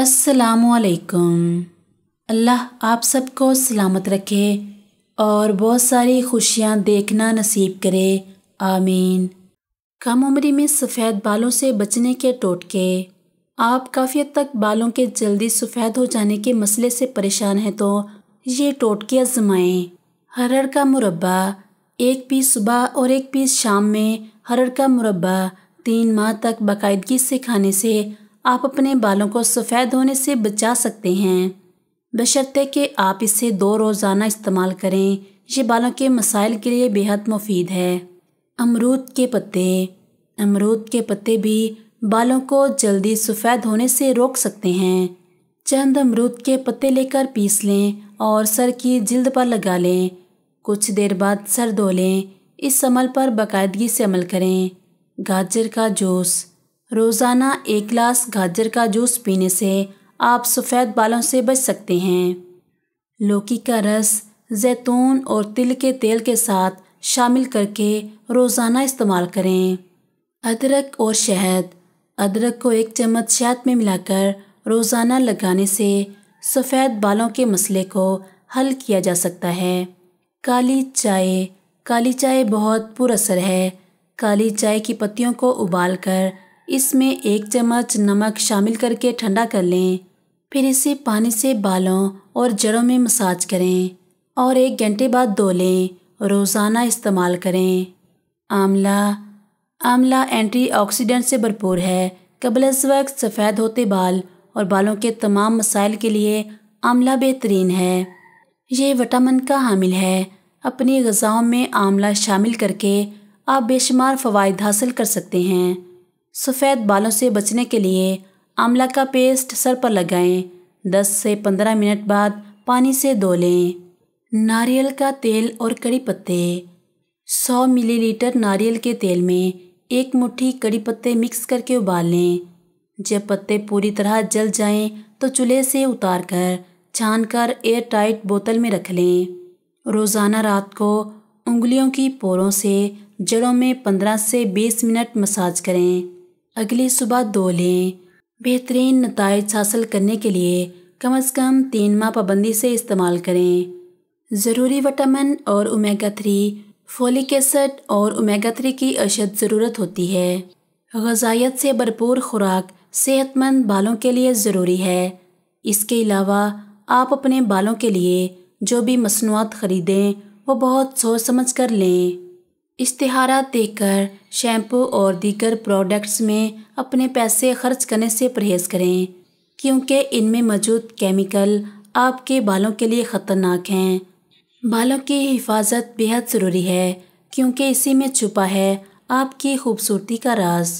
असलकुम अल्लाह आप सबको सलामत रखे और बहुत सारी खुशियाँ देखना नसीब करे। आमीन। कम उम्री में सफ़ेद बालों से बचने के टोटके। आप काफ़ी हद तक बालों के जल्दी सफ़ेद हो जाने के मसले से परेशान हैं तो ये टोटके आजमाएँ। हरड़ का मुरबा एक पीस सुबह और एक पीस शाम में हरड़ का मुरबा तीन माह तक बाकायदगी से खाने से आप अपने बालों को सफ़ेद होने से बचा सकते हैं। बशर्ते कि आप इसे दो रोज़ाना इस्तेमाल करें। ये बालों के मसाइल के लिए बेहद मुफीद है। अमरूद के पत्ते। अमरूद के पत्ते भी बालों को जल्दी सफ़ेद होने से रोक सकते हैं। चंद अमरूद के पत्ते लेकर पीस लें और सर की जिल्द पर लगा लें। कुछ देर बाद सर धो लें। इस अमल पर बाकायदगी से अमल करें। गाजर का जूस। रोज़ाना एक गिलास गाजर का जूस पीने से आप सफ़ेद बालों से बच सकते हैं। लौकी का रस, जैतून और तिल के तेल के साथ शामिल करके रोज़ाना इस्तेमाल करें। अदरक और शहद, अदरक को एक चम्मच शहद में मिलाकर रोज़ाना लगाने से सफ़ेद बालों के मसले को हल किया जा सकता है। काली चाय काली चाय बहुत पुरअसर है। काली चाय की पत्तियों को उबालकर इसमें एक चम्मच नमक शामिल करके ठंडा कर लें। फिर इसे पानी से बालों और जड़ों में मसाज करें और एक घंटे बाद धो लें। रोज़ाना इस्तेमाल करें। आंवला। आंवला एंटीऑक्सीडेंट से भरपूर है। कबल वक्त सफ़ेद होते बाल और बालों के तमाम मसाइल के लिए आंवला बेहतरीन है। ये विटामिन का हामिल है। अपनी गज़ाओं में आंवला शामिल करके आप बेशुमार फ़वाद हासिल कर सकते हैं। सफ़ेद बालों से बचने के लिए आंवला का पेस्ट सर पर लगाएँ। 10 से 15 मिनट बाद पानी से धो लें। नारियल का तेल और कड़ी पत्ते। 100 मिलीलीटर नारियल के तेल में एक मुट्ठी कड़ी पत्ते मिक्स करके उबाल लें। जब पत्ते पूरी तरह जल जाएँ तो चूल्हे से उतार कर छान कर एयर टाइट बोतल में रख लें। रोज़ाना रात को उंगलियों की पोरों से जड़ों में 15 से 20 मिनट मसाज करें। अगली सुबह दो लें। बेहतरीन नतज हासिल करने के लिए कम अज़ कम तीन माह पाबंदी से इस्तेमाल करें। ज़रूरी विटामिन और ओमेगा थ्री, फोलिक एसिड और ओमेगा थ्री की अशद ज़रूरत होती है। गजाइत से भरपूर खुराक सेहतमंद बालों के लिए ज़रूरी है। इसके अलावा आप अपने बालों के लिए जो भी मसनूआत ख़रीदें, वो बहुत सोच समझ कर लें। इश्तहारा देकर शैम्पू और दीगर प्रोडक्ट्स में अपने पैसे खर्च करने से परहेज़ करें, क्योंकि इनमें मौजूद केमिकल आपके बालों के लिए ख़तरनाक हैं। बालों की हिफाजत बेहद ज़रूरी है, क्योंकि इसी में छुपा है आपकी खूबसूरती का राज।